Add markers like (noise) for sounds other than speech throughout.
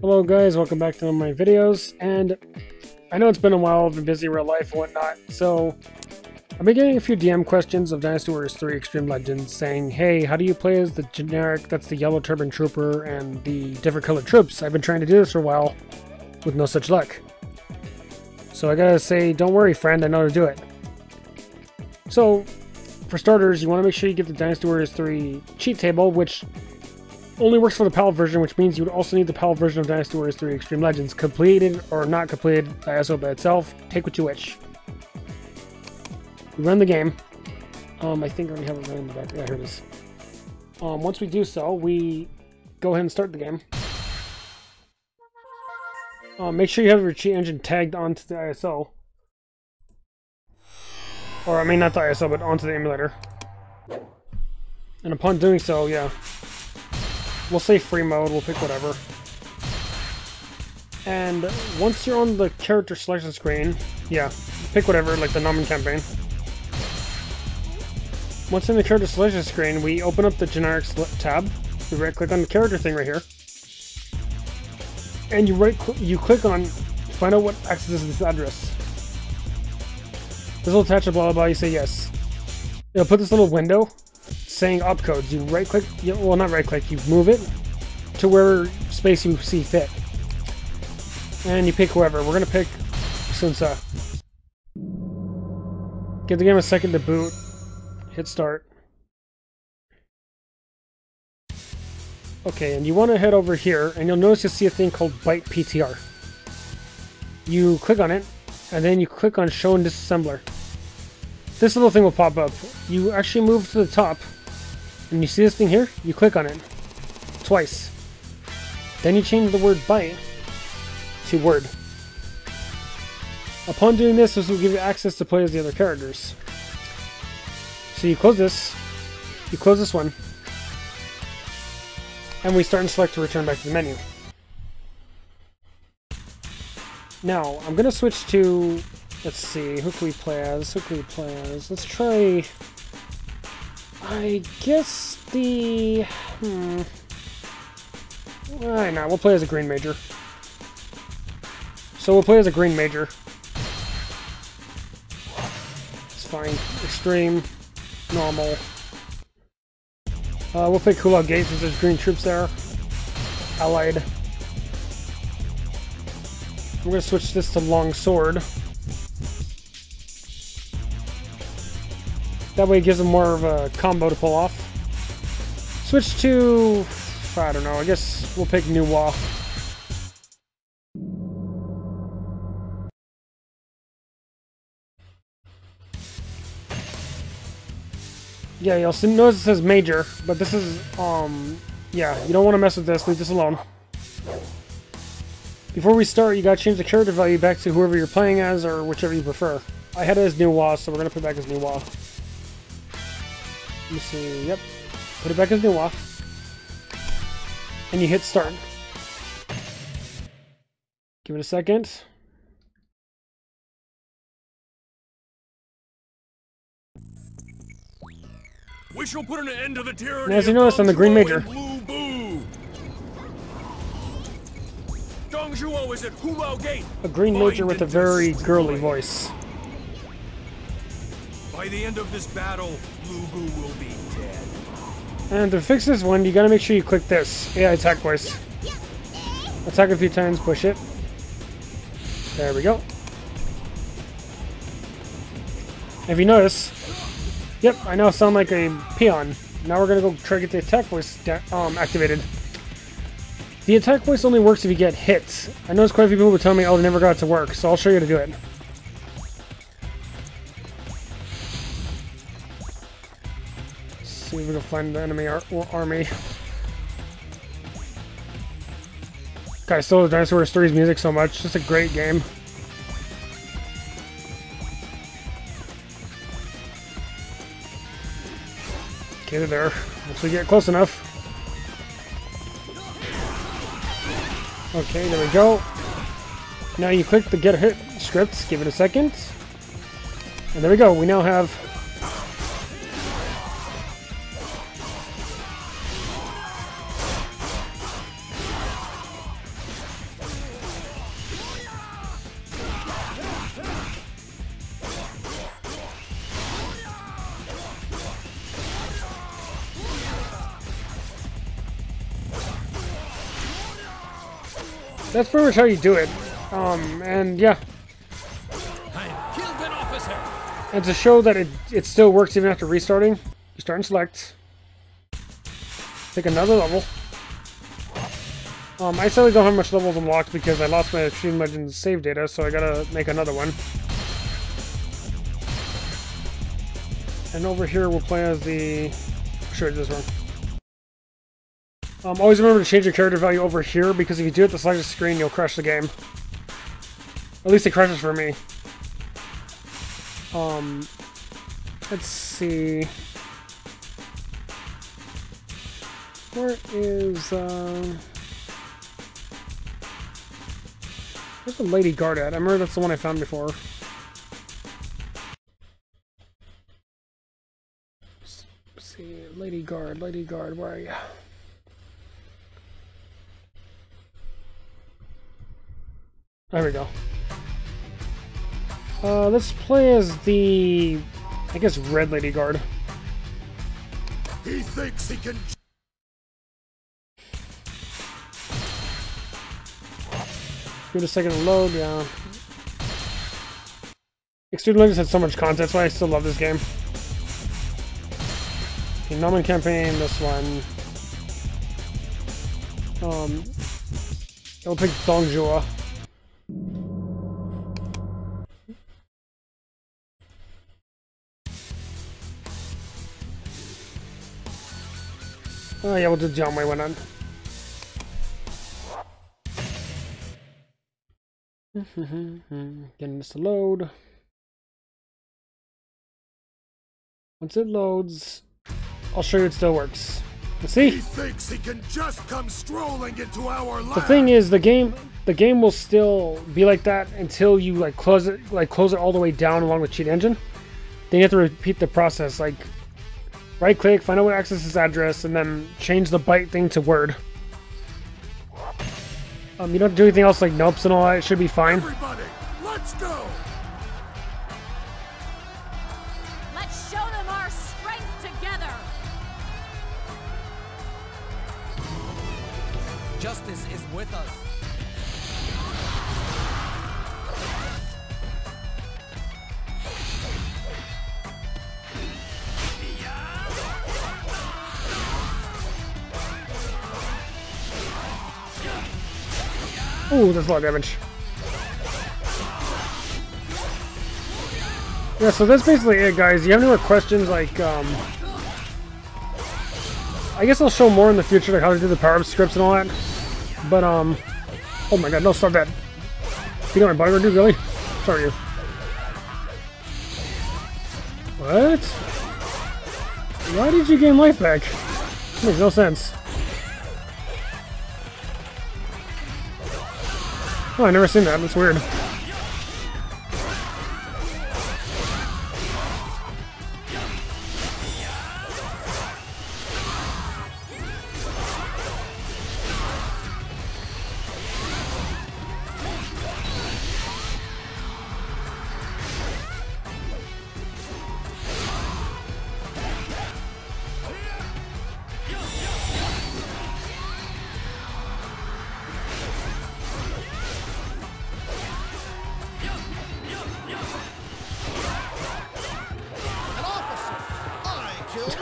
Hello guys, welcome back to one of my videos, and I know it's been a while, I've been busy real life and whatnot, so I've been getting a few DM questions of Dynasty Warriors 3 Xtreme Legends saying, hey, how do you play as the generic, that's the yellow turban trooper, and the different colored troops? I've been trying to do this for a while, with no such luck. So I gotta say, don't worry friend, I know how to do it. So, for starters, you want to make sure you get the Dynasty Warriors 3 cheat table, which only works for the PAL version, which means you would also need the PAL version of Dynasty Warriors 3 Xtreme Legends, completed or not completed ISO by itself. Take what you wish. We run the game. Um, I think I already have it running in the back. Yeah, here it is. Um, once we do so, we go ahead and start the game. Um, make sure you have your cheat engine tagged onto the ISO. Or, I mean, not the ISO, but onto the emulator. And upon doing so, yeah, We'll say free mode, we'll pick whatever. And once you're on the character selection screen, yeah, pick whatever, like the Nanman campaign. Once in the character selection screen, we open up the generics tab. We right click on the character thing right here. And you right cl you click on find out what accesses this address. This will attach a blah blah blah, you say yes. It'll put this little window saying opcodes. You right click, you, well not right click, you move it to where space you see fit. And you pick whoever. We're gonna pick Sun Ce. Give the game a second to boot. Hit start. Okay, and you want to head over here, and you'll notice you'll see a thing called Byte PTR. You click on it, and then you click on Show and Disassembler. This little thing will pop up. You actually move to the top, and you see this thing here? You click on it. Twice. Then you change the word byte to word. Upon doing this, this will give you access to play as the other characters. So you close this, you close this one, and we start and select to return back to the menu. Now, I'm going to switch to, let's see, who can we play as? Who can we play as? Let's try I guess the... Hmm... Why not? We'll play as a Green Major. So we'll play as a Green Major. It's fine. Extreme. Normal. Uh, we'll play Hu Lao Gate since there's green troops there. Allied. We're gonna switch this to Long Sword. That way it gives them more of a combo to pull off. Switch to... I don't know, I guess we'll pick Nuwa. Yeah, you'll see, notice it says Major, but this is, um, yeah, you don't want to mess with this, leave this alone. Before we start, you gotta change the character value back to whoever you're playing as, or whichever you prefer. I had it as Nuwa, so we're gonna put back as Nuwa. Let me see. Yep. Put it back as Nuwa. And you hit start. Give it a second. We shall put an end to the tyranny. as you notice, I'm the Green Major. A Green Major with a very girly voice. By the end of this battle, And to fix this one, you gotta make sure you click this. AI attack voice. Attack a few times, push it. There we go. If you notice, yep, I now sound like a peon. Now we're gonna go try to get the attack voice um, activated. The attack voice only works if you get hits. I noticed quite a few people were telling me, oh, they never got it to work, so I'll show you how to do it. We can find the enemy ar army. Guys, still love Warriors 3's music so much. It's a great game. Get Okay, there. Once we get close enough. Okay, there we go. Now you click the get hit script, give it a second. And there we go, we now have that's pretty much how you do it. Um, and yeah. And to show that it, it still works even after restarting, you start and select. Take another level. Um, I sadly don't have much levels unlocked because I lost my Xtreme Legends save data, so I gotta make another one. And over here we'll play as the... Sure, this one. Um, always remember to change your character value over here, because if you do it the select screen, you'll crash the game. At least it crashes for me. Um, let's see. Where is, uh... Where's the Lady Guard at? I remember that's the one I found before. See, Lady Guard, Lady Guard, where are you? There we go. Uh, let's play as the, I guess, Red Lady Guard. He thinks he can. Give it a second to load, yeah. Xtreme Legends has so much content, that's why I still love this game. Okay, Nanman Campaign, this one. Um, I'll pick Dong Zhuo. Oh yeah, we'll do Jiang Wei one on. Getting this to load. Once it loads, I'll show you it still works. Let's see. He thinks he can just come strolling into our The thing is, the game, the game will still be like that until you like close it, like close it all the way down along with Cheat Engine. Then you have to repeat the process, like right click, find out what access is address, and then change the byte thing to word. Um, you don't do anything else like nopes and all that. It should be fine. Everybody, let's go. Let's show them our strength together. Justice is with us. Ooh, that's a lot of damage. Yeah, so that's basically it, guys. You have any more questions, like, um... I guess I'll show more in the future, like how to do the power-up scripts and all that. But, um... Oh my god, no, stop that. You know my body dude, really? Sorry, you. What? Why did you gain life back? Makes no sense. Oh, I never seen that. That's weird.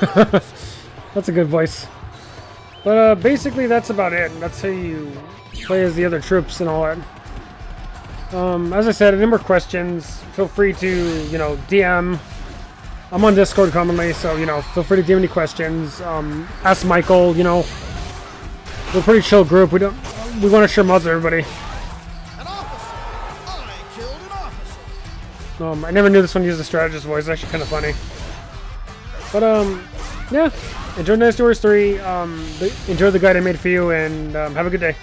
(laughs) that's a good voice. But uh, basically, that's about it. That's how you play as the other troops and all that. Um, as I said, any more questions, feel free to, you know, DM. I'm on Discord commonly, so, you know, feel free to DM any questions. Um, ask Michael, you know. We're a pretty chill group. We don't, we want to share mods with everybody. Um, I never knew this one used a strategist voice. It's actually kind of funny. But, um, yeah. Enjoy Dynasty Warriors 3. Um, enjoy the guide I made for you, and um, have a good day.